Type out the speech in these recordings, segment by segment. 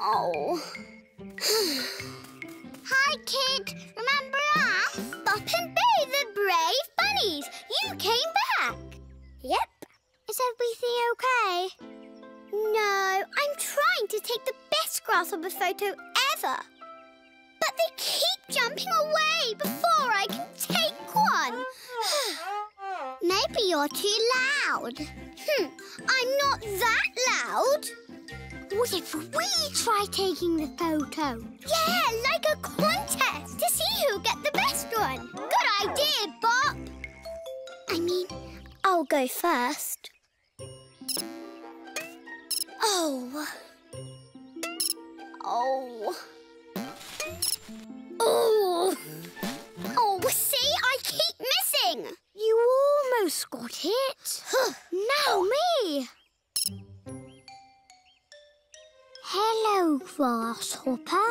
Oh. Hi, kid. Remember us? Bop and Boo, the brave bunnies. You came back. Yep. Is everything okay? No, I'm trying to take the best grasshopper photo ever. But they keep jumping away before I can take one. Maybe you're too loud. Hmm, I'm not that loud. What if we try taking the photo? Yeah, like a contest to see who'll get the best one. Good idea, Bop. I mean, I'll go first. Oh. Oh. Oh. Oh, see, I keep missing. You almost got it. now me. Hello, Grasshopper.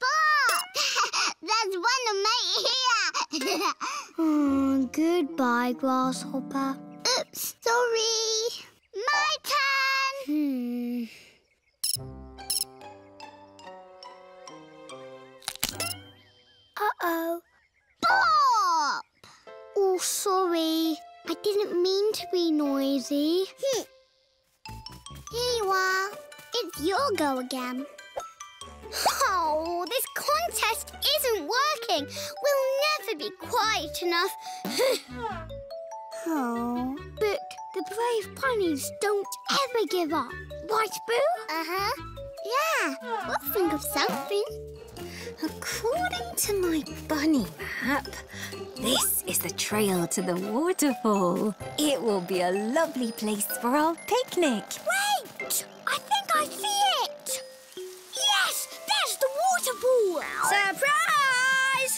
Bop! There's one of mate here. oh, goodbye, Grasshopper. Oops, sorry. My turn. Hmm. Uh-oh. Bop! Oh, sorry. I didn't mean to be noisy. Here you are. It's your go again. Oh, this contest isn't working. We'll never be quiet enough. oh, but the brave bunnies don't ever give up. Right, Boo? Uh-huh. Yeah, we'll think of something. According to my bunny map, this is the trail to the waterfall. It will be a lovely place for our picnic.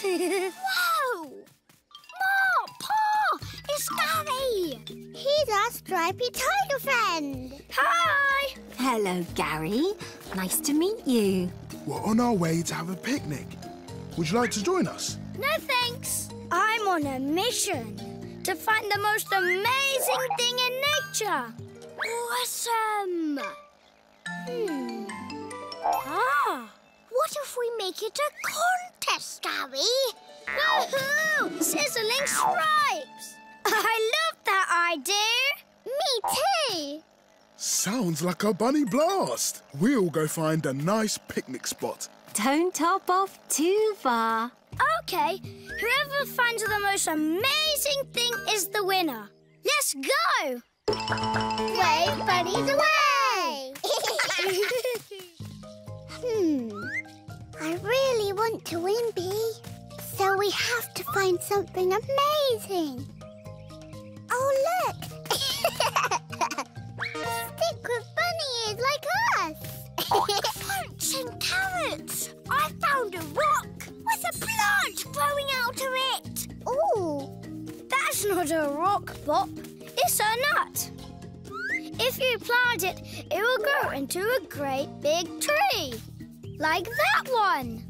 Whoa! Ma! Pa! It's Gary! He's our stripy tiger friend. Hi! Hello, Gary. Nice to meet you. We're on our way to have a picnic. Would you like to join us? No thanks. I'm on a mission to find the most amazing thing in nature. Awesome! Hmm. Ah! What if we make it a contest, Gary? Woohoo! Sizzling stripes! I love that idea! Me too! Sounds like a bunny blast. We'll go find a nice picnic spot. Don't top off too far. Okay, whoever finds the most amazing thing is the winner. Let's go! Wave bunnies away! hmm, I really want to win, Bee. So we have to find something amazing. Oh, look! Stick with bunny ears like us! Fruits and carrots! I found a rock with a plant growing out of it! Oh! That's not a rock, Bop. It's a nut. If you plant it, it will grow into a great big tree. Like that one.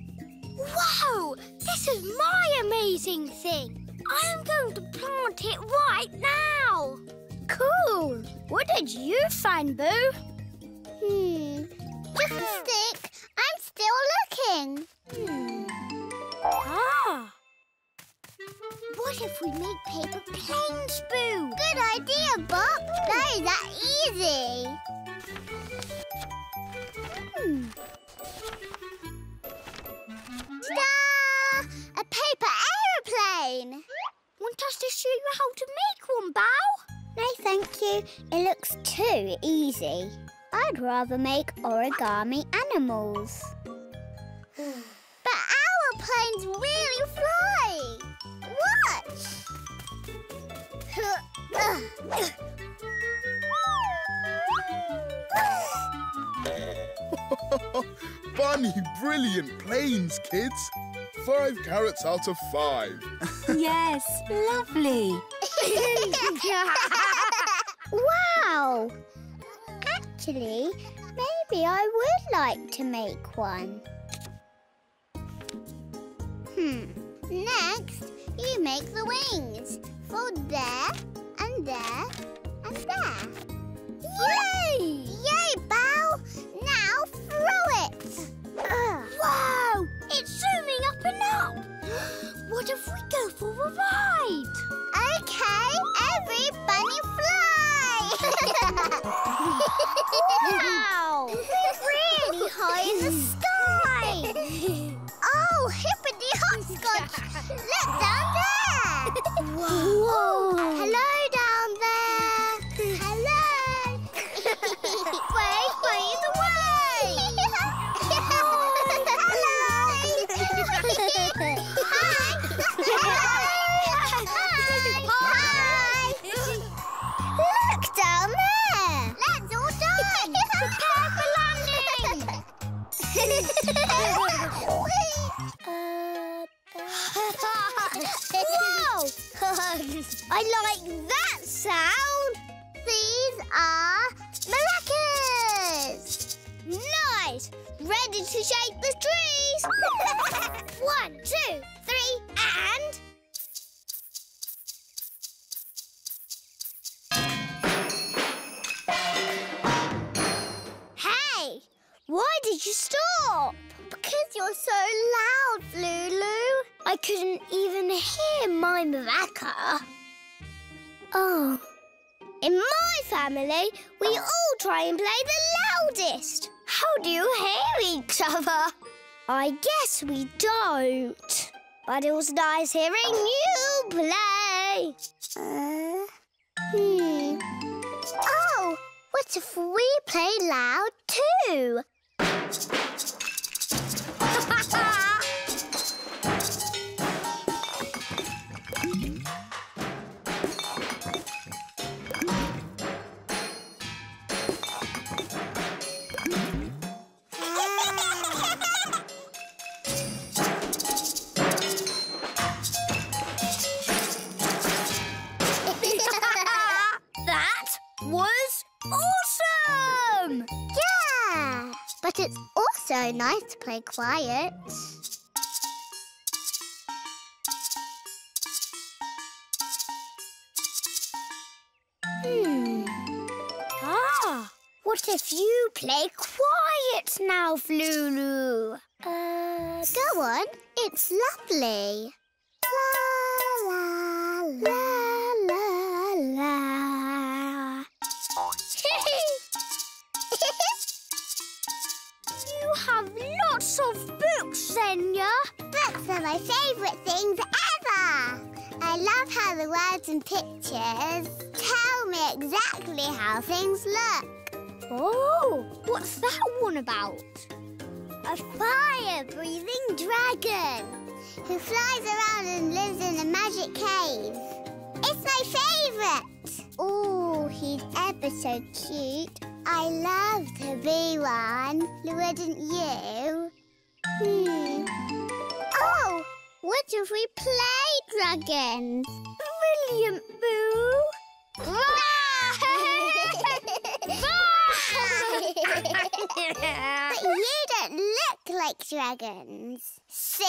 Wow! This is my amazing thing. I'm going to plant it right now. Cool. What did you find, Boo? Hmm. Just a stick. I'm still looking. Hmm. Ah. What if we make paper planes, Boo? Good idea, Bop. That is that easy. Hmm. Want us to show you how to make one, Bow? No, thank you. It looks too easy. I'd rather make origami animals. but our planes really fly. Watch. Bunny, brilliant planes, kids five carrots out of five. yes, lovely. wow! Actually, maybe I would like to make one. Hmm. Next, you make the wings. Fold there, and there, and there. Yay! Yay, Bow! Now throw it! Whoa! It's zooming up and up. what if we go for a ride? Okay, every bunny fly. wow! We're really high in the sky. oh, hippity hopscotch! Look down there. Whoa. Whoa. Oh, hello, Oh. In my family, we all try and play the loudest. How do you hear each other? I guess we don't. But it was nice hearing you play. Uh, hmm. Oh, what if we play loud too? Nice to play quiet. Hmm. Ah, what if you play quiet now, Flulu? Uh, go on. It's lovely. La la la Zenya. Books are my favourite things ever. I love how the words and pictures tell me exactly how things look. Oh, what's that one about? A fire-breathing dragon who flies around and lives in a magic cave. It's my favourite. Oh, he's ever so cute. I love to be one. Wouldn't you? Hmm. Oh, what if we play dragons? Brilliant, Boo! but you don't look like dragons. See?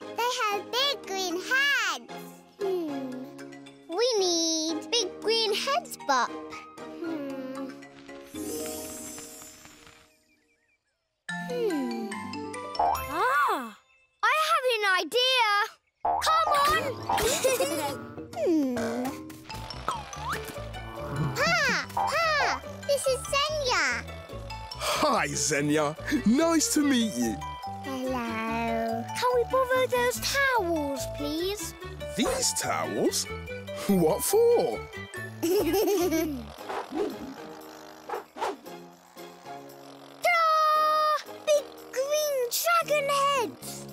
They have big green heads. Hmm. We need big green heads, Bop. Hmm. Hmm. Ah! I have an idea. Come on! hmm. Pa! Pa! This is Zenya. Hi, Zenya. Nice to meet you. Hello. Can we borrow those towels, please? These towels? What for? dragon heads.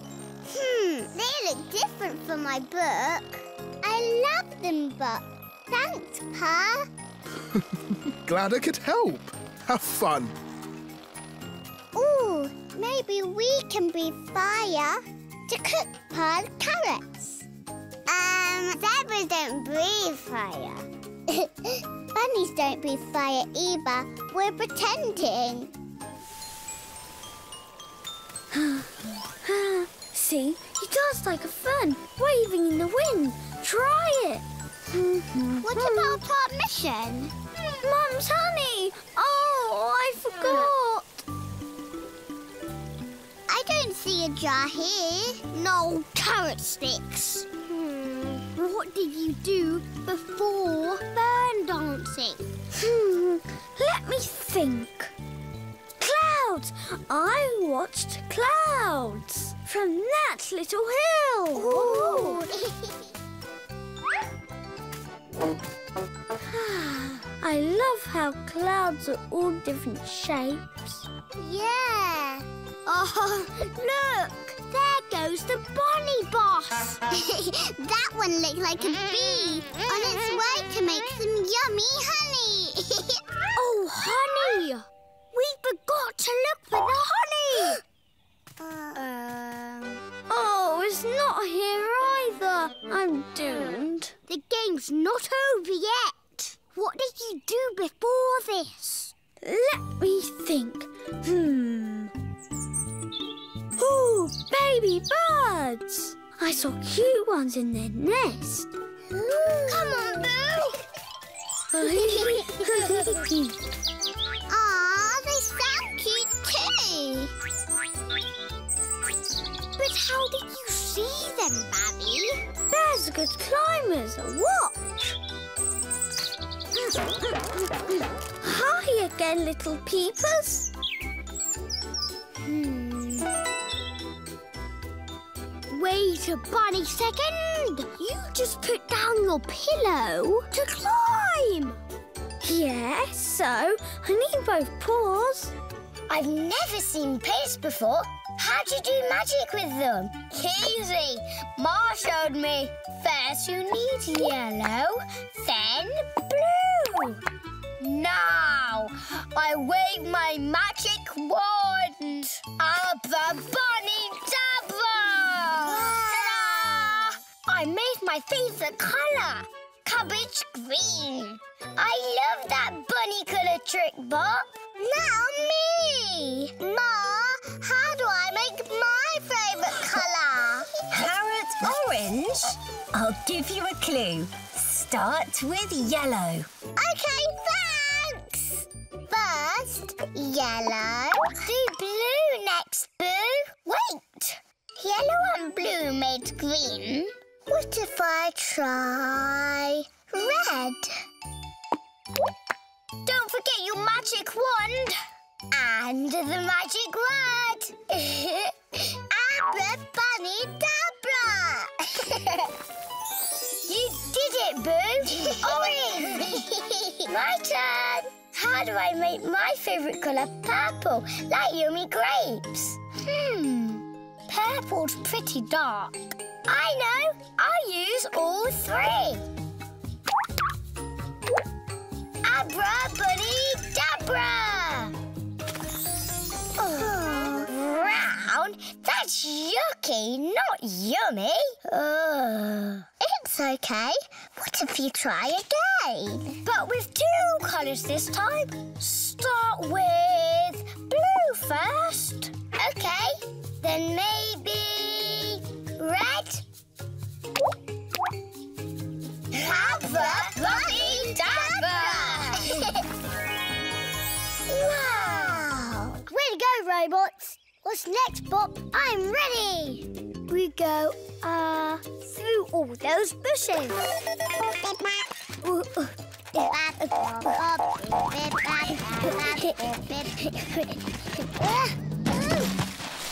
Hmm, they look different from my book. I love them, but thanks, Pa. Glad I could help. Have fun. Ooh, maybe we can be fire to cook Pa's carrots. Um, zebras don't breathe fire. Bunnies don't breathe fire either. We're pretending. See, he does like a fern, waving in the wind. Try it. What about our mission? Mum's honey. Oh, I forgot. I don't see a jar here. No carrot sticks. Hmm. What did you do before fern dancing? Hmm, let me think. Clouds. I watched clouds from that little hill. I love how clouds are all different shapes. yeah. Oh, look! There goes the bunny boss. that one looks like a bee on its way to make some yummy honey. Oh, honey! We forgot to look for the honey. Oh, it's not here either. I'm doomed. The game's not over yet. What did you do before this? Let me think. Hmm. Ooh, baby birds! I saw cute ones in their nest. Come on, Boo. Aw, they sound cute too. But how did you see them, Babby? Bears are good climbers. Watch. Hi again, little peepers. Hmm. Wait a bunny second. You just put down your pillow to climb. Yes, so I need both paws. I've never seen paste before. How'd you do magic with them? Easy. Ma showed me. First you need yellow, then blue. Now I wave my magic wand. Abra bunny dabra! Ta-da! I made my favourite colour, cabbage green. I love that bunny colour trick, Bop. Now me! Ma, how do I make my favourite colour? Carrot orange? I'll give you a clue. Start with yellow. Okay, thanks! First, yellow. Do blue next, Boo. Wait! Yellow and blue made green. What if I try red? Don't forget your magic wand. And the magic word. Abra bunny dabra. you did it, Boo. Orange. my turn. How do I make my favourite colour purple, like yummy grapes? Hmm. Purple's pretty dark. I know. I'll use all three. Abra bunny dabra! Oh, brown? That's yucky, not yummy. Oh. It's okay. What if you try again? But with two colours this time. Start with blue first. Okay. Then maybe red. Abra bunny dabra! wow! Way to go, robots! What's next, Bop? I'm ready! We go, uh, through all those bushes.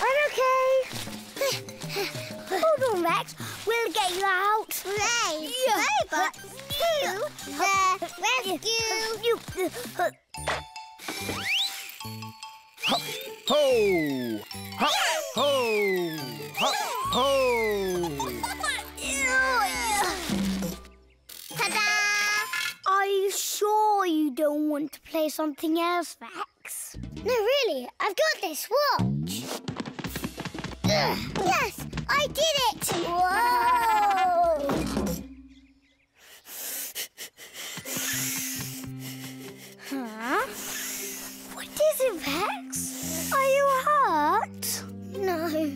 I'm okay. hold on, Rex. We'll get you out. Ray, Yeah. robot, to the rescue. You, uh, Ho! Ha! Ho! Ha! Ho! Ta-da! Are you sure you don't want to play something else, Rex? No, really, I've got this. Watch. Yes, I did it. Whoa! huh? What is it, Rex? Are you hurt? No,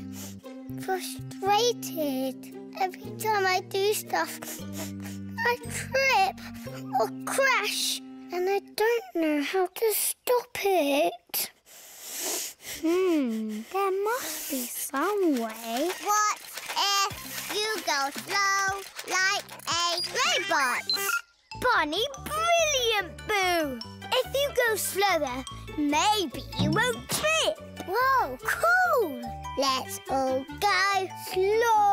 frustrated. Every time I do stuff, I trip or crash, and I don't know how to stop it. Hmm, there must be some way. What if you go slow like a robot? Bunny, brilliant, Boo! If you go slower, maybe you won't trip. Whoa, cool! Let's all go slow.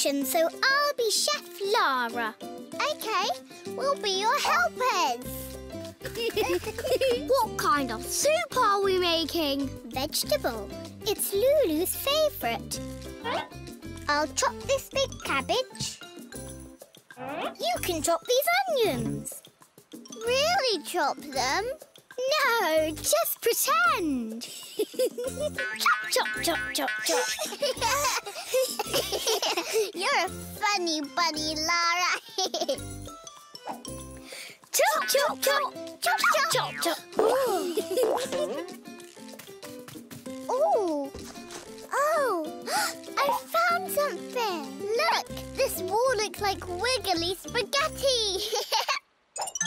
Kitchen, so I'll be Chef Lara. Okay, we'll be your helpers. what kind of soup are we making? Vegetable. It's Lulu's favourite. I'll chop this big cabbage. You can chop these onions. Really chop them? No, just pretend. Chop, chop, chop, chop, chop. You're a funny bunny, Lara. chop, chop, chop, chop, chop, chop, chop. Ooh. Oh, I found something. Look, this wall looks like wiggly spaghetti.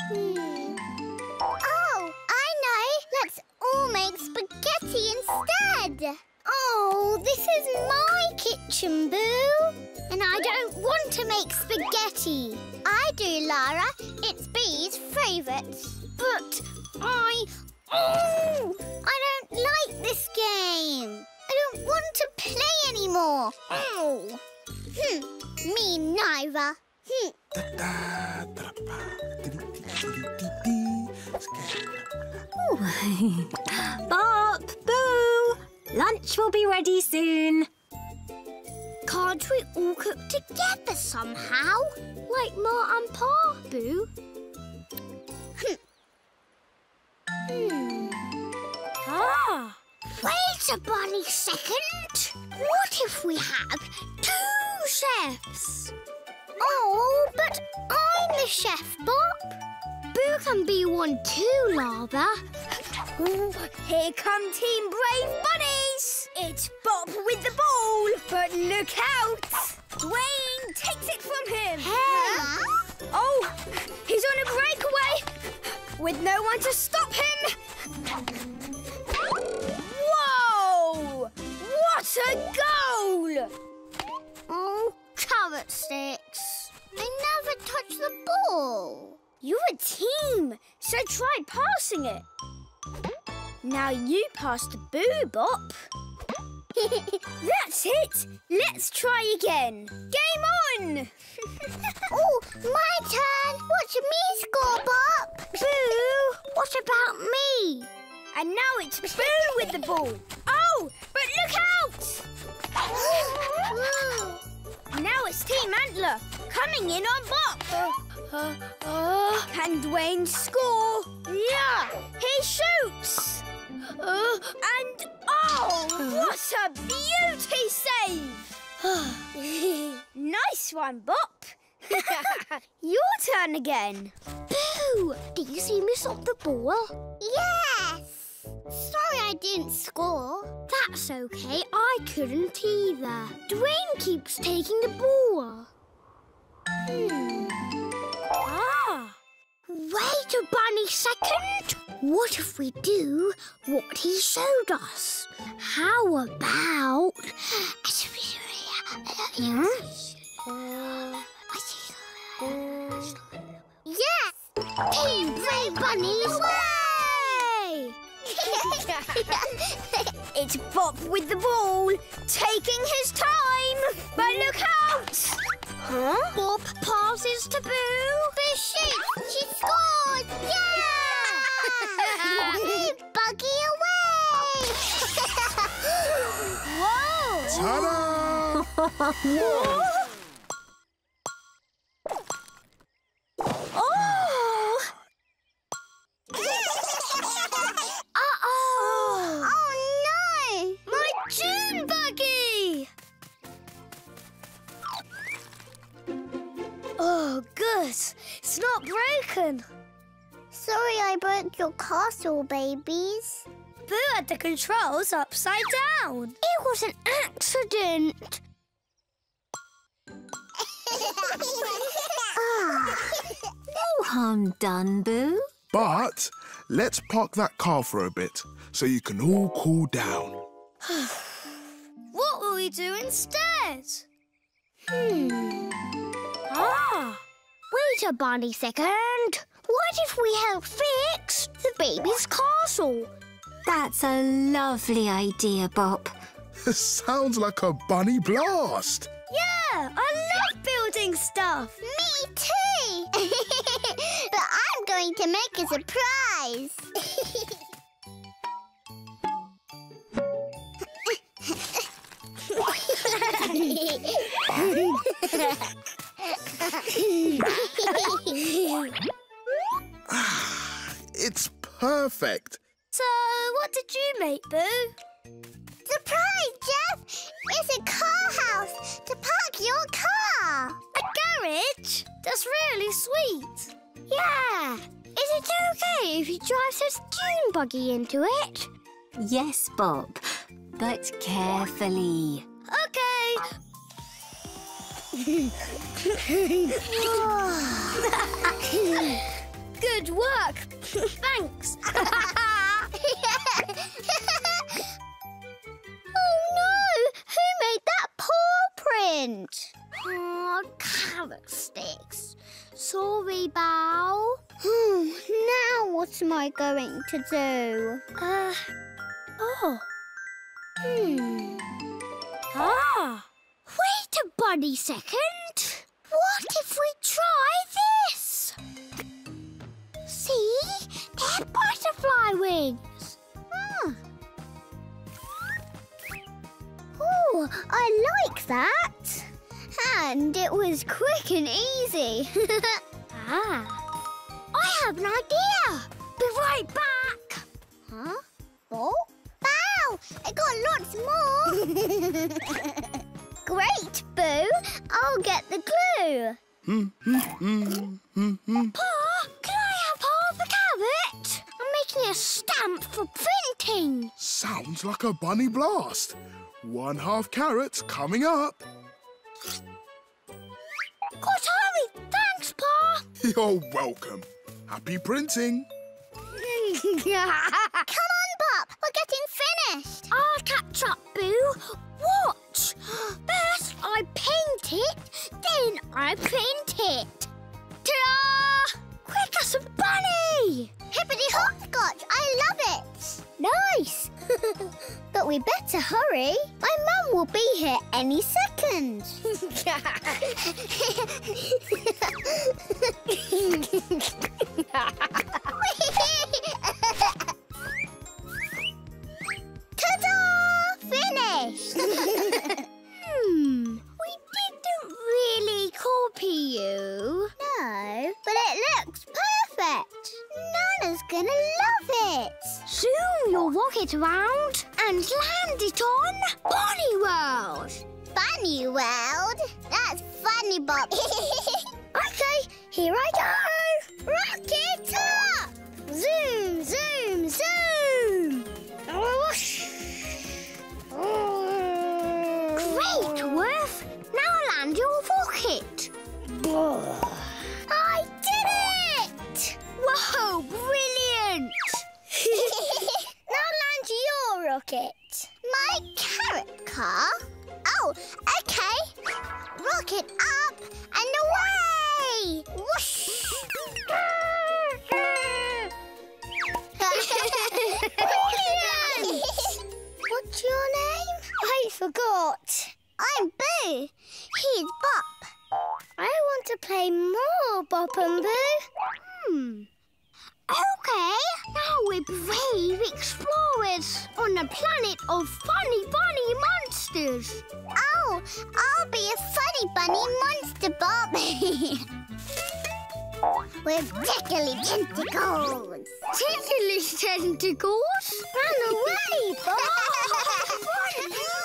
hmm. Oh, know. Let's all make spaghetti instead. Oh, this is my kitchen, Boo. And I don't want to make spaghetti. I do, Lara. It's Bee's favourite. But I... Oh, I don't like this game. I don't want to play anymore. Oh. Hmm, me neither. Hmm. Bop, Boo! Lunch will be ready soon. Can't we all cook together somehow? Like Ma and Pa, Boo? Hmm. Ah! Wait a bunny second. What if we have two chefs? Oh, but I'm the chef, Bop. Boo can be one too, Lava. Ooh, here come Team Brave Bunnies. It's Bop with the ball, but look out. Dwayne takes it from him. Hey! Oh, he's on a breakaway with no one to stop him. Whoa! What a goal! Oh, carrot sticks. I never touched the ball. You're a team, so try passing it. Now you pass the boo bop. That's it. Let's try again. Game on! oh, my turn. Watch me score, Bop. Boo, what about me? And now it's Boo with the ball. Oh, but look out! now it's Team Antler coming in on Bop. Uh, uh, Can Dwayne score? Yeah, he shoots. uh, And oh, what a beauty save! nice one, Bop. Your turn again. Boo! Did you see me stop the ball? Yes. Sorry I didn't score. That's okay. I couldn't either. Dwayne keeps taking the ball. Hmm. Ah! Wait a bunny second. What if we do what he showed us? How about... Hmm? Yes! Team Brave Bunnies! Way! it's Bop with the ball, taking his time. But look out! Huh? Bop passes to Boo. Boo shoots! She scores! Yeah! Buggy away! Whoa! Ta-da! Oh, good. It's not broken. Sorry I broke your castle, babies. Boo had the controls upside down. It was an accident. ah, No harm done, Boo. But let's park that car for a bit so you can all cool down. What will we do instead? Hmm. Ah! Wait a bunny second. What if we help fix the baby's castle? That's a lovely idea, Bop. Sounds like a bunny blast. Yeah, I love building stuff. Me too. but I'm going going to make a surprise. Ah, it's perfect. So, what did you make, Boo? Surprise, Jeff! It's a car house to park your car. A garage? That's really sweet. Yeah. Is it okay if you drive this dune buggy into it? Yes, Bop, but carefully. Okay. Good work. Thanks. oh no! Who made that paw print? Oh, carrot sticks. Sorry, Bow. now what am I going to do? Uh, oh. Hmm. Ah. Wait a bunny second. What if we try this? See? They're butterfly wings. Hmm. Oh, I like that. And it was quick and easy. Ah. I have an idea. Be right back. huh? Oh? Wow! I got lots more. Great, Boo. I'll get the glue. Pa, can I have half a carrot? I'm making a stamp for printing. Sounds like a bunny blast. One half carrot coming up. Got hurry. Thanks, Pa. You're welcome. Happy printing. Come on, Bop. We're getting finished. I'll catch up, Boo. It, then I print it. Ta-da! Quick as a bunny! Hippity hopscotch. I love it. Nice. but we better hurry. My mum will be here any second. Ta-da! Finished. Hmm, really copy you. no, but it looks perfect. Nana's gonna love it. Zoom your rocket around and land it on Bonnie World. Bunny World? That's funny, Bop. Okay, here I go. Rocket up! Zoom, zoom, zoom. Great, Worth. Now land your. I did it! Whoa, brilliant. now land your rocket. My carrot car? Oh, okay. Rocket up and away! Whoosh! Brilliant! What's your name? I forgot. I'm Boo. He's Bop. Want to play more, Bop and Boo. Hmm. Okay, now we're brave explorers on a planet of funny bunny monsters. Oh, I'll be a funny bunny monster, Bop. With tickly tentacles. Tickly tentacles. Run away, huh?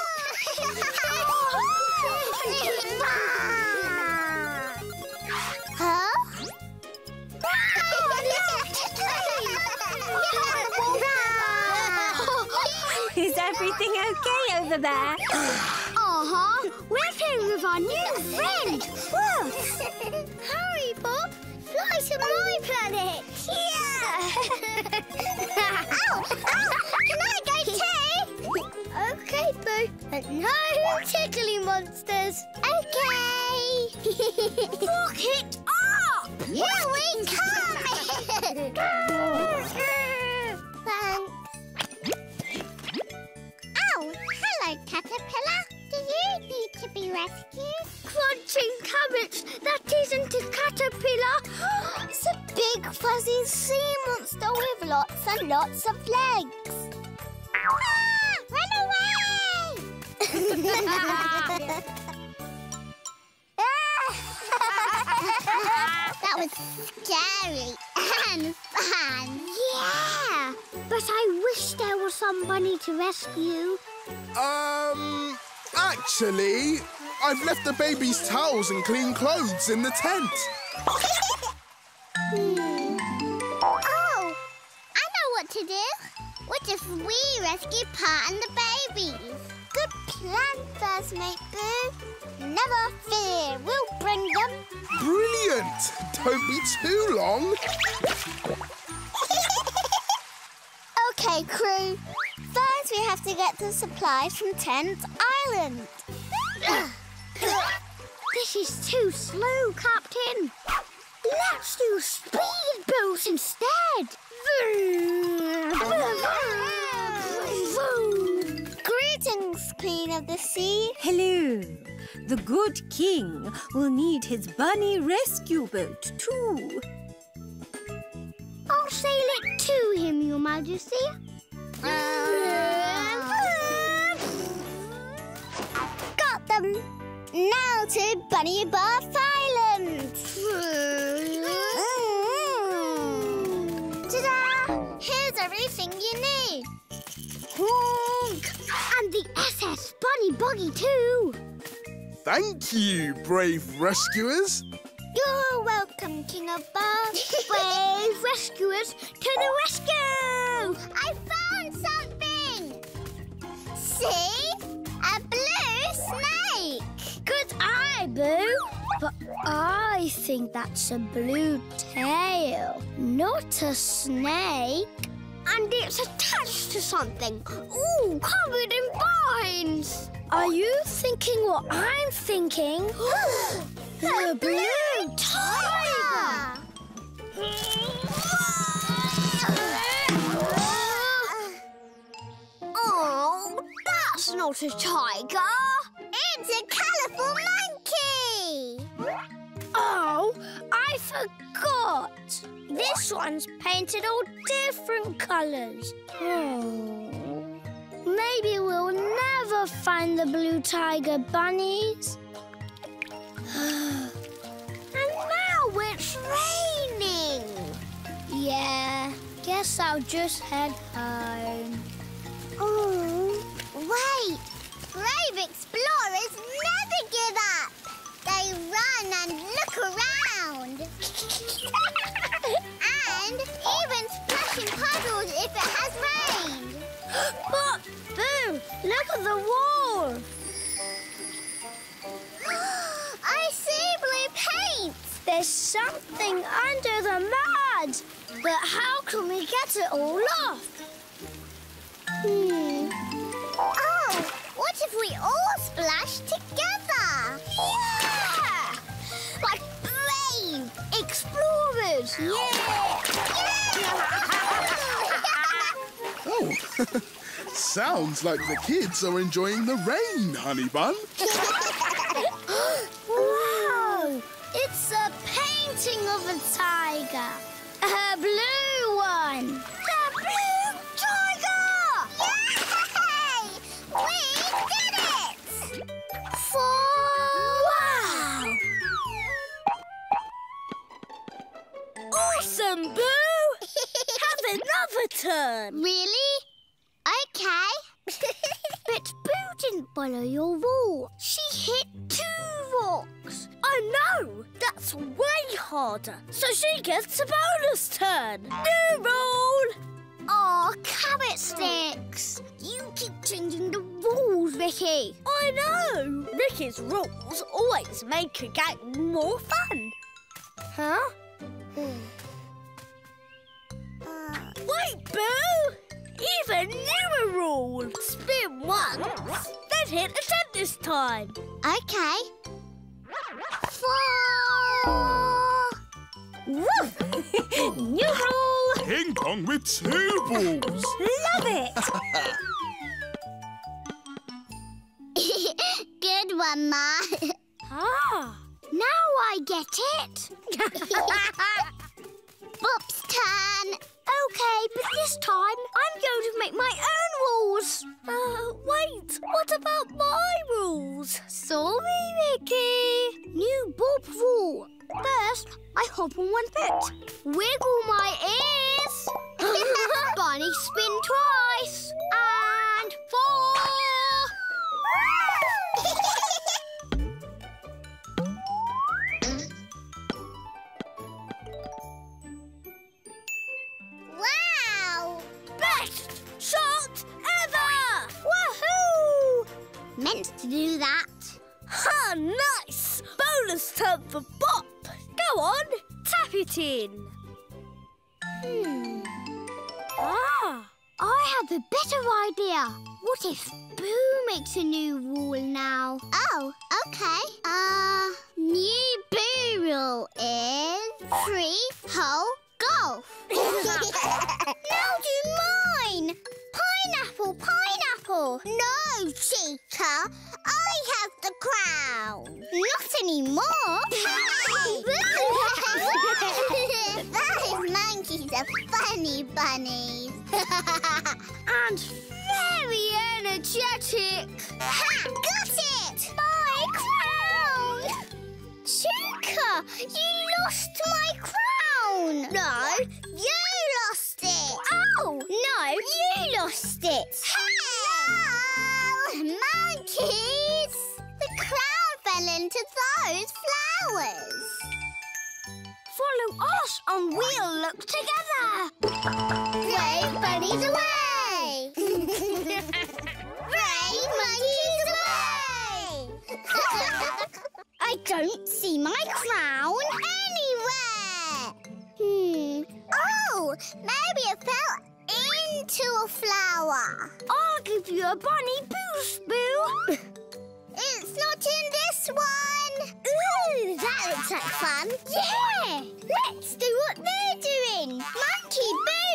everything okay over there? Uh-huh. We're playing with our new friend, Wolf. Hurry, Bop. Fly to my planet. Yeah. ow, ow. Can I go too? Okay, Boo, but no tickly monsters. Okay. Rocket up! Here we come. Thanks. Hello, caterpillar. Do you need to be rescued? Crunching carrots, that isn't a caterpillar. it's a big fuzzy sea monster with lots and lots of legs. Ah! Run away! that was scary and fun. Yeah, but I wish there was somebody to rescue. Um, actually, I've left the baby's towels and clean clothes in the tent. Oh, I know what to do. What if we rescue Pa and the babies? Good plan, First Mate Boo. Never fear, we'll bring them. Brilliant! Don't be too long. okay, crew. First, we have to get the supplies from Tent Island. this is too slow, Captain. Let's do speedboats instead. Greetings, Queen of the Sea. Hello. The good king will need his bunny rescue boat too. I'll sail it to him, Your Majesty. Got them. Now to Bunny Bath Island. Ta-da! Here's everything you need. And the SS Bunny Buggy too. Thank you, brave rescuers. You're welcome, King of Bath. Brave rescuers to the rescue! I found something! See? A blue snake! Good eye, Boo. But I think that's a blue tail, not a snake. And it's attached to something. Ooh, covered in vines. Are you thinking what I'm thinking? the blue tiger! oh, that's not a tiger. It's a colourful monkey. Oh, I forgot. This one's painted all different colours. Oh. Maybe we'll never find the blue tiger bunnies. and now it's raining. Yeah, guess I'll just head home. Oh, wait. Brave explorers never give up. They run and look around. and even splash in puddles if it has rained. but, Boo, look at the wall. I see blue paint. There's something under the mud. But how can we get it all off? Hmm. Oh, what if we all splash together? Yeah! Like brave explorers. Yeah! Oh, sounds like the kids are enjoying the rain, Honey Bun. wow! It's a painting of a tiger. A blue one. Awesome, Boo! Have another turn. Really? Okay. but Boo didn't follow your rule. She hit two rocks. I know. That's way harder. So she gets a bonus turn. New rule. Oh, carrot sticks. You keep changing the rules, Ricky. I know. Ricky's rules always make a game more fun. Huh? Hmm. Wait, Boo! Even newer rule. Spin once, then hit a ten this time. Okay. Four. New rule! Ping pong with two balls. Love it! Good one, Ma. Ah. now I get it. Bop's turn. Okay, but this time I'm going to make my own rules. Uh, wait, what about my rules? Sorry, Ricky. New Bop rule. First, I hop on one foot, wiggle my ears, bunny spin twice, and four. Meant to do that. Ha, nice! Bonus turn for Bop. Go on, tap it in. Hmm. Ah, I have a better idea. What if Boo makes a new rule now? Oh, okay. Uh, new Boo rule is free hole golf. now do mine. Pineapple, pineapple. No, Chica. I have the crown. Not anymore. Those monkeys are funny bunnies. and very energetic. Ha! Got it! My crown! Chica, you lost my crown! No, you lost it! No! Monkeys! The crown fell into those flowers! Follow us and we'll look together. Brave bunnies away! Brave monkeys away! I don't see my crown anywhere! Hmm. Oh, maybe it fell into a flower. I'll give you a bunny boost, Boo. It's not in this one. Ooh, that looks like fun. Yeah, let's do what they're doing. Monkey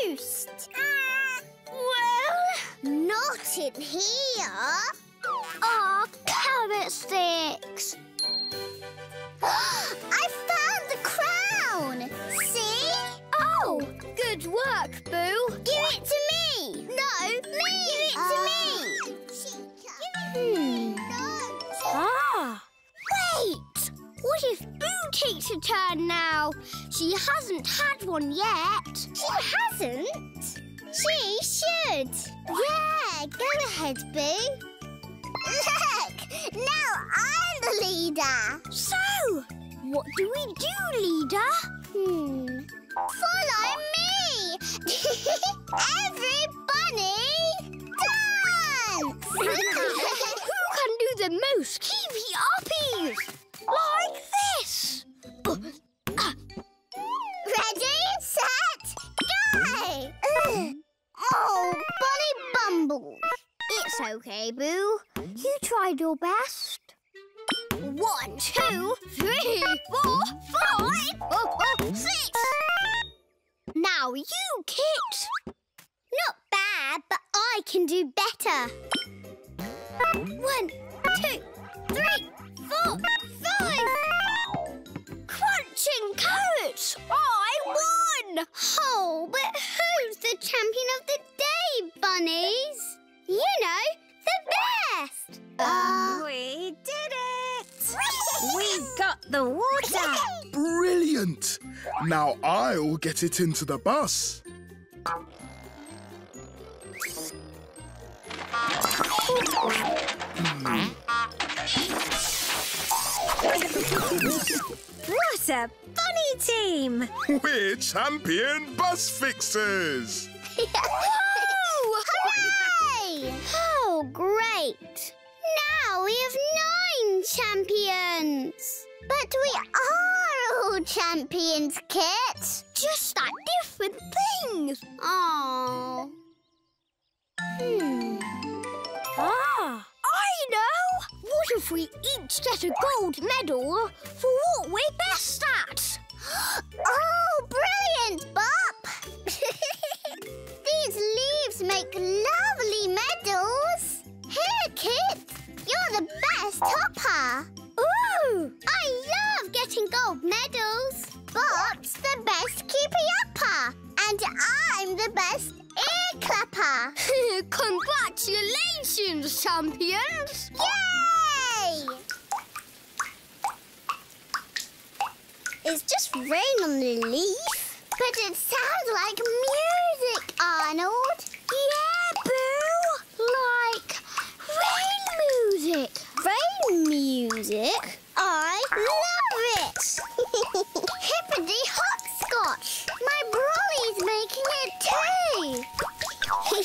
boost. well, Not in here. ah, carrot sticks. I found the crown. Oh, good work, Boo. Give it to me. No, me. Give it to me. Hmm. Ah. Wait! What if Boo takes a turn now? She hasn't had one yet. She hasn't. She should. Yeah, go ahead, Boo. Look, now I'm the leader. So, what do we do, leader? Hmm. Follow me. Every bunny dance. Who can do the most keepy uppies? Like this. Ready, set, go! Oh, bunny bumbles. It's okay, Boo. You tried your best. One, two, three, four, five, oh, oh, six. Now you, Kit. Not bad, but I can do better. One, two, three, four, five. Crunching carrots. I won. Oh, but who's the champion of the day, bunnies? You know, the best. Uh, We did it! We got the water! Brilliant! Now I'll get it into the bus. What a funny team! We're champion bus fixers! Hooray! Oh, great. Now we have nine champions. But we are all champions, Kit. Just like different things. Oh. Hmm. Ah, I know. What if we each get a gold medal for what we're best at? Oh, brilliant, Bop! These leaves make lovely medals. Here, Kit, you're the best, Hopper. Ooh! I love getting gold medals. Bop's the best keepy-upper. And I'm the best ear clapper. Congratulations, champions. Yay! It's just rain on the leaf. But it sounds like music, Arnold. Yeah! Music? I love it! Hippity hopscotch! My brolly's making it too!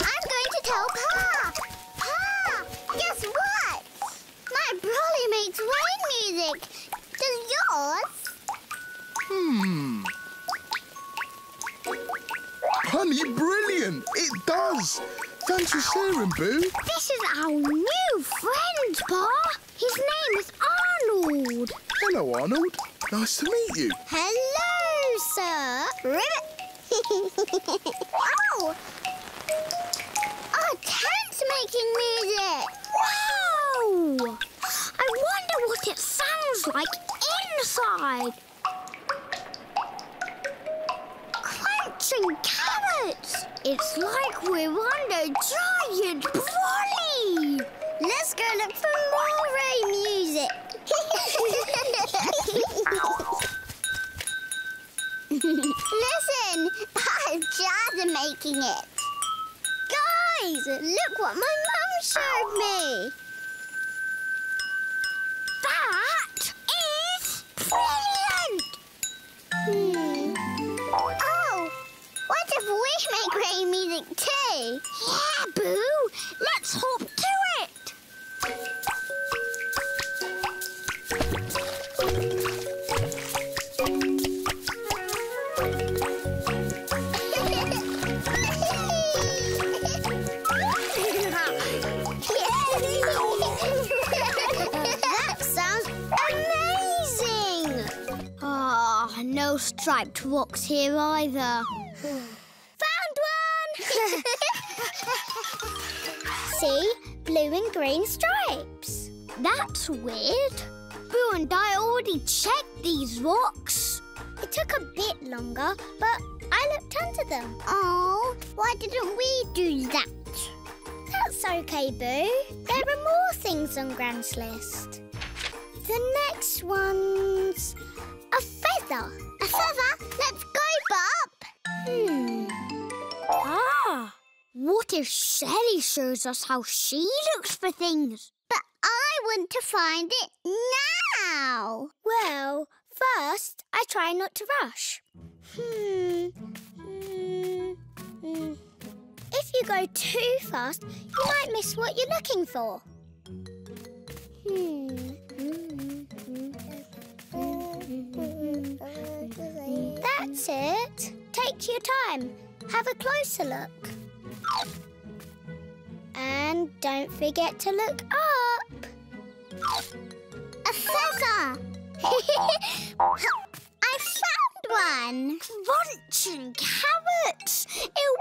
I'm going to tell Pa! Pa! Guess what? My brolly makes rain music! Does yours? Hmm. Honey, brilliant! It does! Thanks for sharing, Boo. This is our new friend, Pa. His name is Arnold. Hello, Arnold. Nice to meet you. Hello, sir. Ribbit. oh! Our tent's making music. Wow! I wonder what it sounds like inside. Crunching carrots. It's like we're under giant brolly. Let's go look for more rain music. Listen, jars are making it. Guys, look what my mum showed me. That is brilliant. Hmm. Oh, what if we make rain music too? Yeah, Boo. Let's hop to it. that sounds amazing! Ah, no striped rocks here either. Green stripes. That's weird. Boo and I already checked these rocks. It took a bit longer, but I looked under them. Oh, why didn't we do that? That's okay, Boo. There are more things on Grand's list. The next one's a feather. A feather? Let's go, Bop. Hmm. Ah, what if Shelly shows us how she looks for things? But I want to find it now. Well, first, I try not to rush. Hmm. If you go too fast, you might miss what you're looking for. Hmm. That's it. Take your time. Have a closer look. And don't forget to look up. A feather! I found one! Crunching carrots! It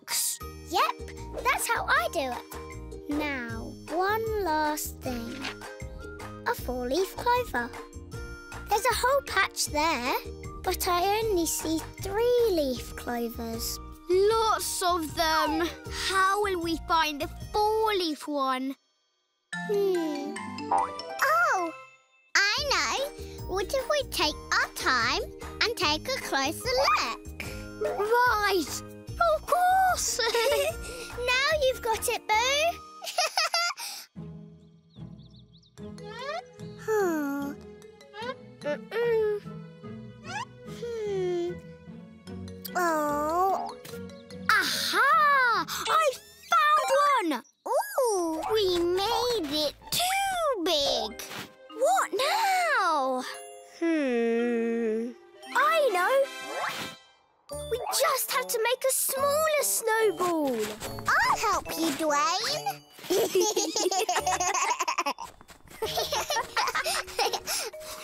works! Yep, that's how I do it. Now, one last thing. A four-leaf clover. There's a whole patch there, but I only see three-leaf clovers. Lots of them. How will we find the four-leaf one? Hmm. Oh, I know. What if we take our time and take a closer look? Right. Of course. now you've got it, Boo. huh. Mm-mm. Hmm. Oh. Aha! I found one! Ooh, we made it too big. What now? Hmm. I know. We just have to make a smaller snowball. I'll help you, Dwayne.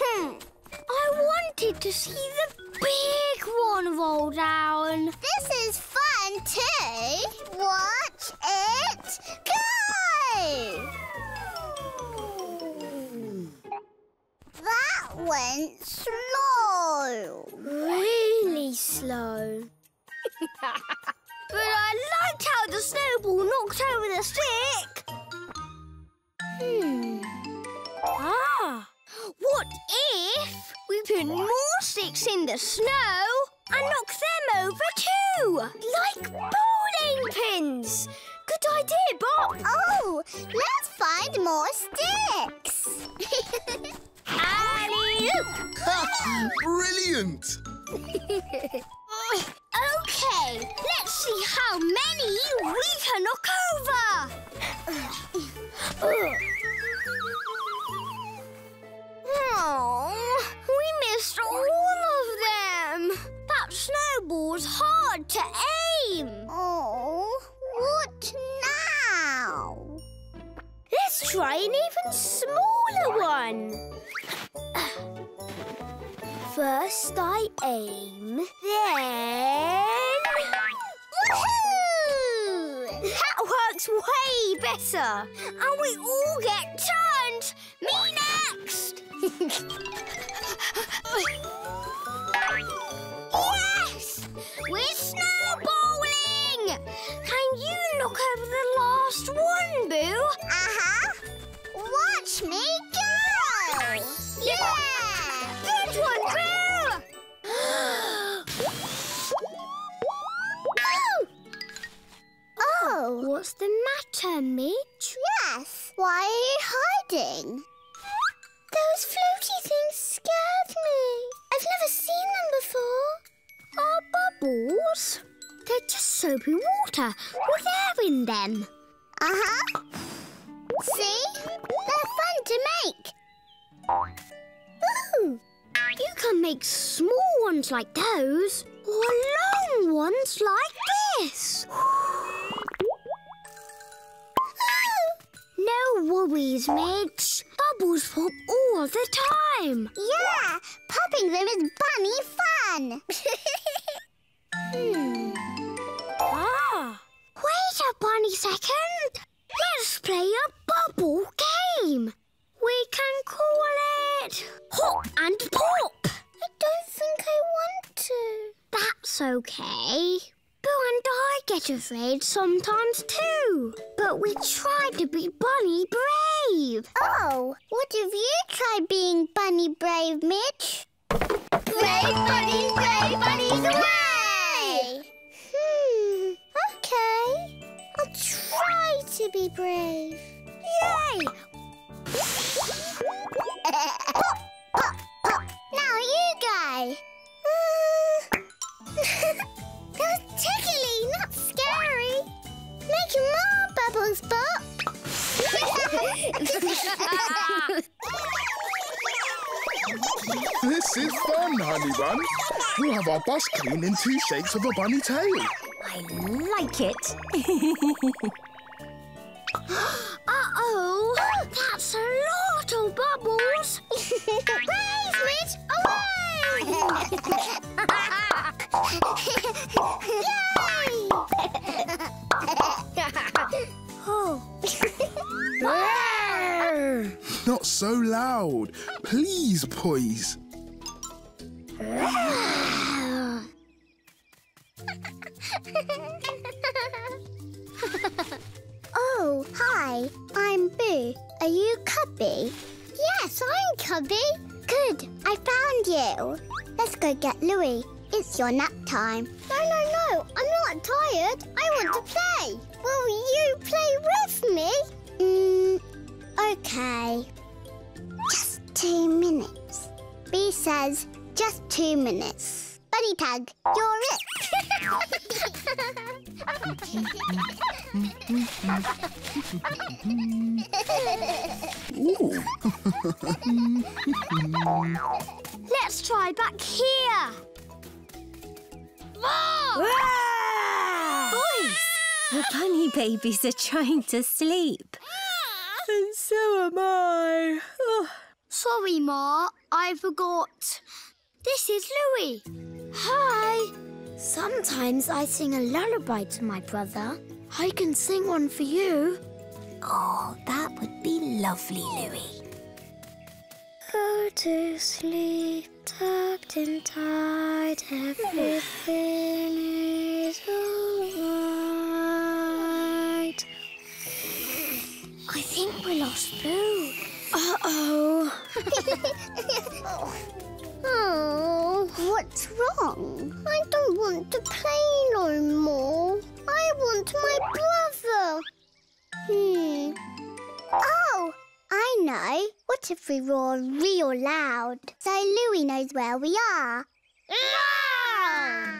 Hmm. I wanted to see the big one roll down. This is fun too. Watch it go! That went slow. Really slow. but I liked how the snowball knocked over the stick. Hmm. Ah. What if we put more sticks in the snow and knock them over too? Like bowling pins. Good idea, Bop. Oh, let's find more sticks. Alley-oop. Brilliant! Okay, let's see how many we can knock over. Better. And we all get like those, afraid sometimes too. But we try to be bunny brave. Oh, what if you tried being bunny brave, Mitch? Brave bunnies, brave bunnies, away! Hmm, okay. I'll try to be brave. Yay! pop, pop, pop. Now you go. Uh, that was tickly, not scary. Make more bubbles pop. This is fun, Honey Bun. We'll have our bus clean in two shakes of a bunny tail. I like it. Uh-oh! That's a lot of bubbles. Raise, Mitch, away! oh. Not so loud. Please, boys. oh, hi. I'm Boo. Are you Cubby? Yes, I'm Cubby. Good. I found you. Let's go get Louie. It's your nap time. No, no, no. I'm not tired. I want to play. Will you play with me? Mm, okay. Just two minutes. B says just two minutes. Bunny tag, you're it. Let's try back here. Boys, the bunny babies are trying to sleep. Ah! And so am I. Oh, Sorry, Ma. I forgot. This is Louis. Hi. Sometimes I sing a lullaby to my brother. I can sing one for you. oh, that would be lovely, Louis. Go to sleep, tucked in tight. Everything is alright. I think we lost Boo. Uh-oh. oh, what's wrong? I don't want to play no more. I want my brother. Hmm. Oh, I know. What if we roar real loud so Louie knows where we are?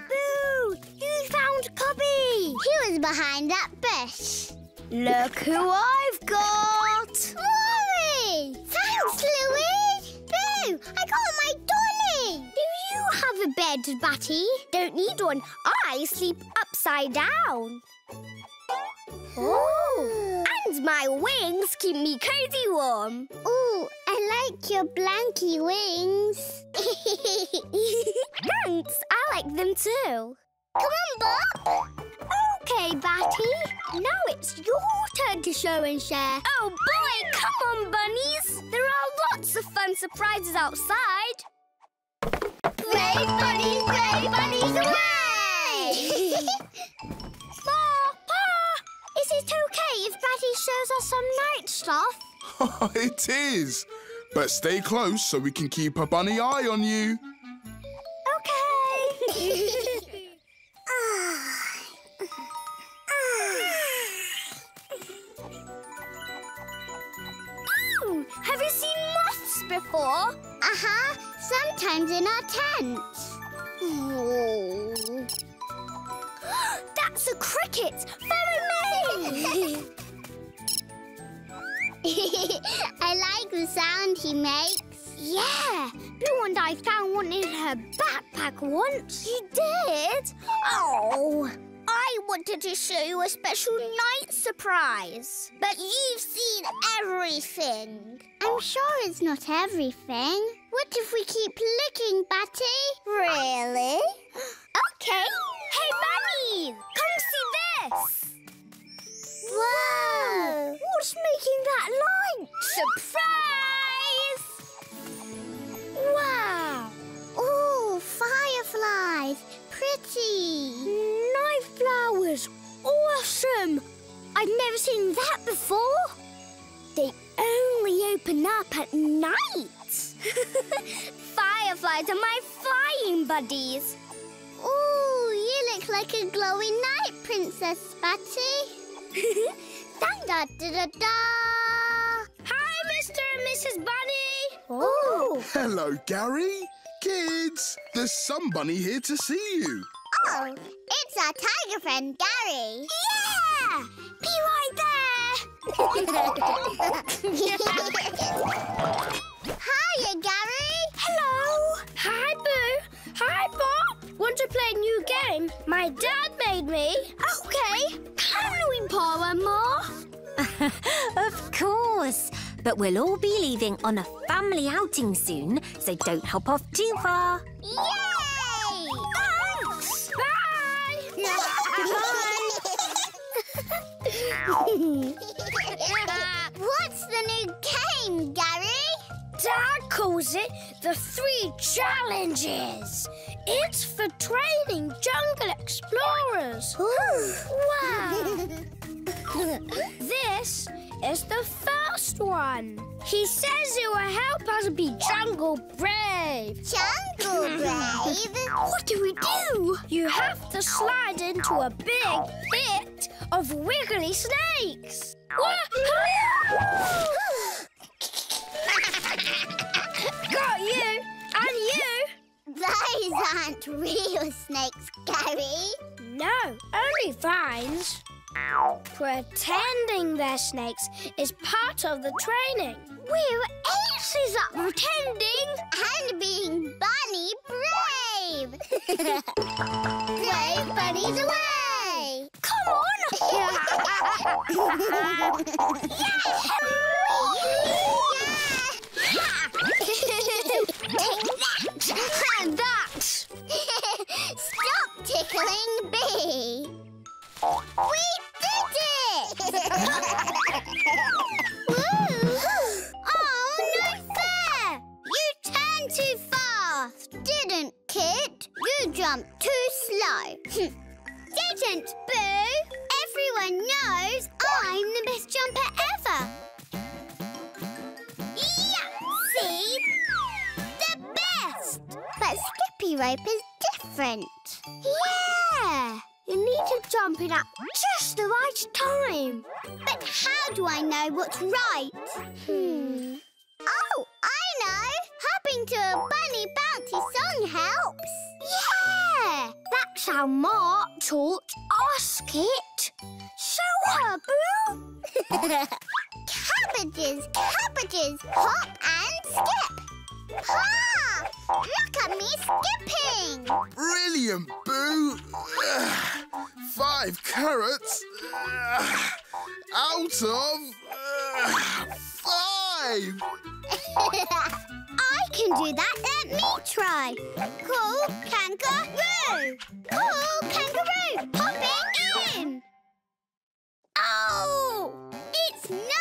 Boo! You found Cubby! He was behind that bush. Look who I've got! Rory! Thanks, Louie! Boo! I got my dolly! Do you have a bed, Batty? Don't need one. I sleep upside down. Oh! And my wings keep me cozy warm. Oh, I like your blanky wings. Thanks, I like them too. Come on, Bop. Okay, Batty. Now it's your turn to show and share. Oh boy, come on, bunnies. There are lots of fun surprises outside. Brave bunnies, brave bunnies, away! Pa, Pa, is it okay if Batty shows us some night stuff? it is. But stay close so we can keep a bunny eye on you. Okay. Ooh, have you seen moths before? Uh-huh. Sometimes in our tents. Oh. That's a cricket. Sound he makes. Yeah, Blue and I found one in her backpack once. You did? Oh, I wanted to show you a special night surprise. But you've seen everything. I'm sure it's not everything. What if we keep looking, Batty? Really? okay. Hey, Bunny! Come see this! Whoa! What's making that light? Surprise! Wow! Oh, fireflies! Pretty! Night flowers! Awesome! I've never seen that before. They only open up at night. Fireflies are my flying buddies. Ooh, you look like a glowing night princess, Batty. Da da da da da. Hi, Mr. and Mrs. Bunny. Oh. Hello, Gary. Kids, there's some bunny here to see you. Oh, it's our tiger friend, Gary. Yeah! Be right there. Hiya, Gary. Hello. Hi, Boo. Hi, Bop. Want to play a new game? My dad made me. Okay. Pa and Ma. of course. But we'll all be leaving on a family outing soon, so don't hop off too far. Yay! Thanks. Bye. Goodbye. What's the new game, Gary? Dad calls it the Three Challenges. It's for training jungle explorers. wow. this is the first one. He says it will help us be jungle brave. Jungle brave? what do we do? You have to slide into a big pit of wiggly snakes. Got you! And you! Those aren't real snakes, Gary. No, only vines. Pretending they're snakes is part of the training. We're aces at pretending. And being bunny brave. brave bunnies away. Come on. Take that! And that! Stop tickling me! We did it! oh, no fair! You turned too fast. Didn't, Kit? You jumped too slow. Didn't, Boo! Everyone knows I'm the best jumper ever. Yeah! See? The best! But Skippy Rope is different. Yeah! You need to jump in at just the right time. But how do I know what's right? Hmm. Oh, I know! Hopping to a bunny bouncy song helps. Yeah! That's how Mark taught us, Kit. Show her, Boo! cabbages, cabbages, hop and skip. Ha! Look at me skipping! Brilliant, Boo! Five carrots out of five! I can do that. Let me try. Cool kangaroo! Cool kangaroo! Hopping in! Oh! It's no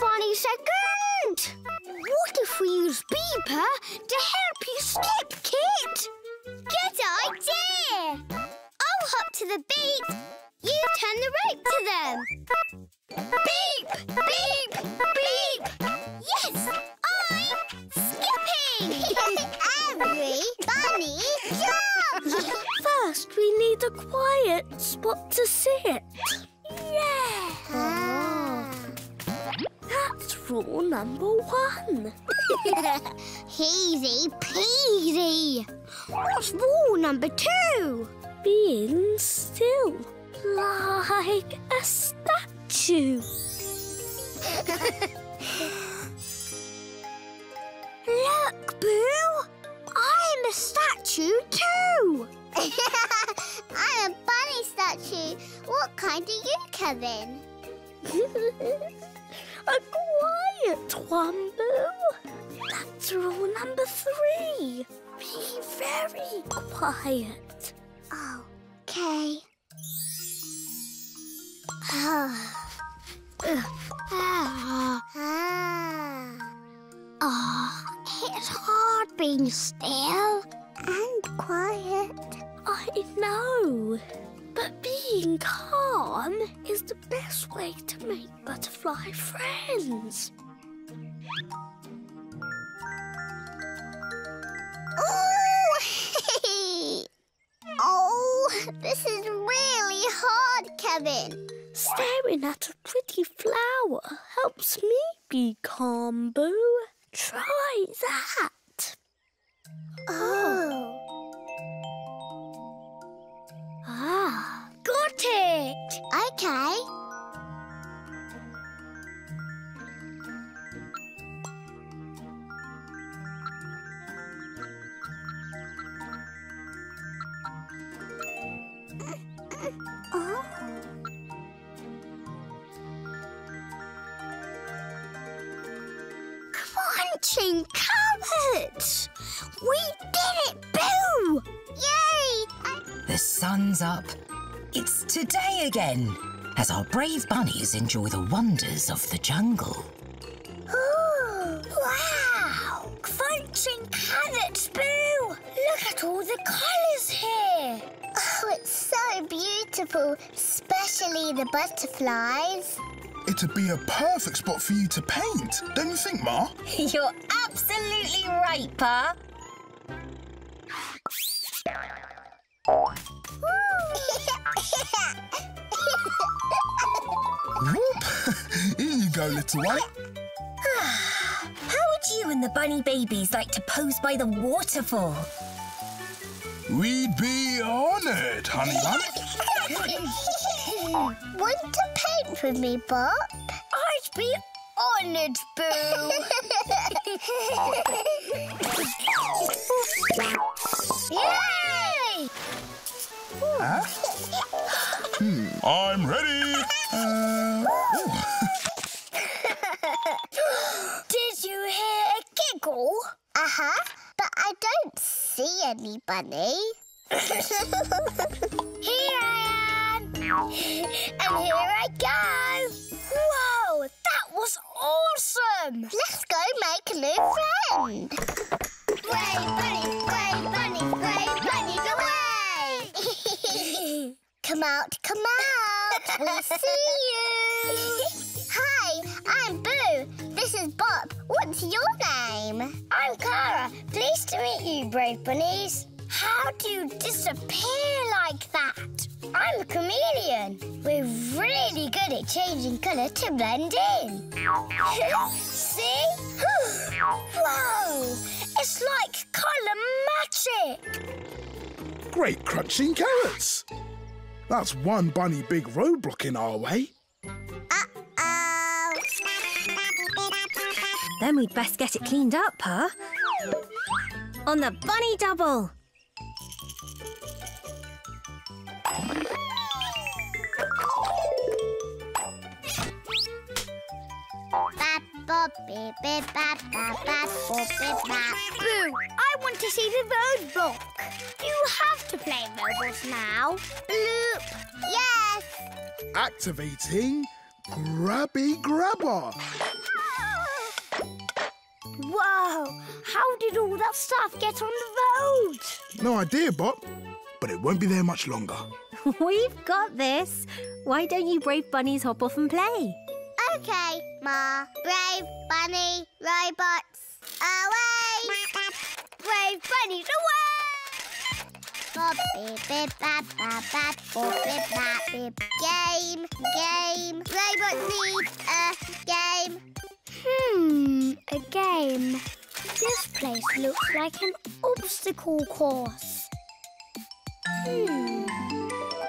Bunny second! What if we use Beeper to help you skip, Kit? Good idea! I'll hop to the beat. You turn the rope to them. Beep! Beep! Beep! Yes! I'm skipping! Every bunny jump! First, we need a quiet spot to sit. Yeah! Ah. That's rule number one. Easy peasy. What's rule number two? Being still, like a statue. Look, Boo! I'm a statue too! I'm a bunny statue. What kind are you, Kevin? A quiet one, Boo. That's rule number three. Be very quiet. Oh, okay. Ah. Ah, Ah. ah, it's hard being still. And quiet. I know. But being calm is the best way to make butterfly friends. Ooh! oh, this is really hard, Kevin. Staring at a pretty flower helps me be calm, Boo. Try that. Oh. Ah, got it. Okay. Oh. Crunching carrots. We did it, Boo. Yay! I- The sun's up. It's today again, as our brave bunnies enjoy the wonders of the jungle. Ooh, wow! Crunching carrots, Boo! Look at all the colours here. Oh, it's so beautiful, especially the butterflies. It'd be a perfect spot for you to paint, don't you think, Ma? You're absolutely right, Pa. Whoop! Here you go, little one. How would you and the bunny babies like to pose by the waterfall? We'd be honoured, honey bun. Want to paint with me, Bop? I'd be honoured, Boo. Yay! I'm ready. Uh, Did you hear a giggle? Uh-huh, but I don't see any bunny. Here I am. And here I go. Whoa, that was awesome. Let's go make a new friend. Grey bunny, grey bunnies, Come out, come out. we see you. Hi, I'm Boo. This is Bop. What's your name? I'm Cara. Pleased to meet you, Brave Bunnies. How do you disappear like that? I'm a chameleon. We're really good at changing colour to blend in. See? Whoa! It's like colour magic. Great crunching carrots. That's one bunny big roadblock in our way. Uh-oh. Then we'd best get it cleaned up, huh? On the bunny double. Boo, I want to see the roadblock. You have to play robots now. Bloop. Yes. Activating Grabby Grabber. Whoa, how did all that stuff get on the road? No idea, Bop, but it won't be there much longer. We've got this. Why don't you brave bunnies hop off and play? Okay, Ma. Brave bunny robots away. Brave bunnies away! Game, game. Robots need a game. Hmm, a game. This place looks like an obstacle course. Hmm.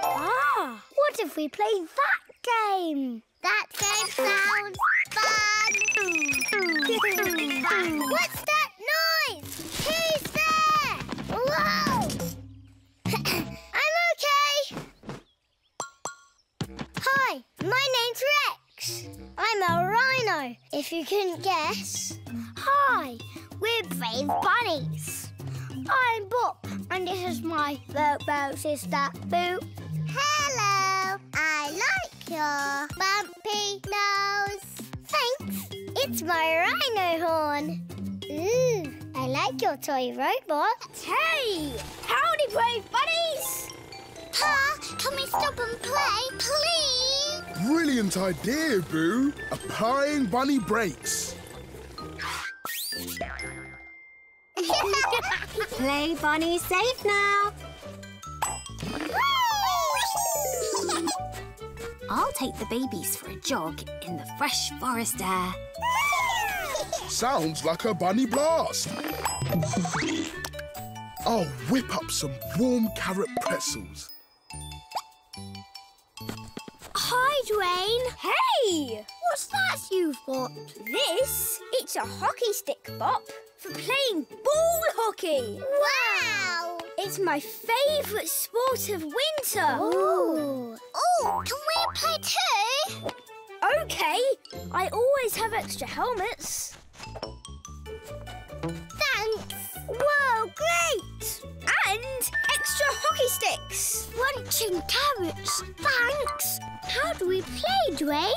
Ah, what if we play that game? That game sounds fun. What's that noise? Who's there? Whoa! I'm okay. Hi, my name's Rex. I'm a rhino, if you couldn't guess. Hi, we're Brave Bunnies. I'm Bop, and this is my Bobo sister, Boo. Hello. I like your bumpy nose. Thanks. It's my rhino horn. Ooh, I like your toy robot. Hey, howdy, Brave Bunnies! Pa, can we stop and play, please? Brilliant idea, Boo. A Applying bunny brakes. Play bunny safe now. I'll take the babies for a jog in the fresh forest air. Sounds like a bunny blast. I'll whip up some warm carrot pretzels. Hi, Dwayne. Hey! What's that you've got? This? It's a hockey stick, Bop, for playing ball hockey. Wow! It's my favourite sport of winter. Ooh. Oh, can we play too? Okay, I always have extra helmets. Whoa, great! And extra hockey sticks. Crunching carrots. Thanks. How do we play, Dwayne?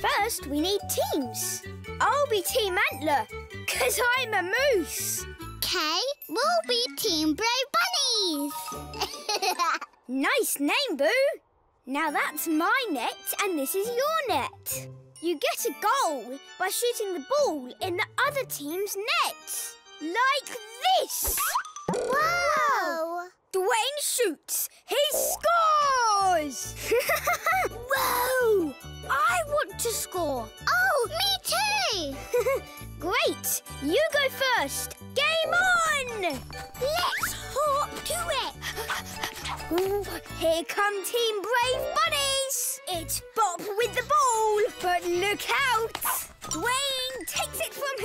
First, we need teams. I'll be Team Antler, because I'm a moose. Okay, we'll be Team Brave Bunnies. Nice name, Boo. Now that's my net and this is your net. You get a goal by shooting the ball in the other team's net. Like this. Whoa! Dwayne shoots. He scores! Whoa! I want to score. Oh, me too! Great! You go first. Game on! Let's hop to it. Ooh, here come Team Brave Bunnies! It's Bop with the ball, but look out! Dwayne takes it from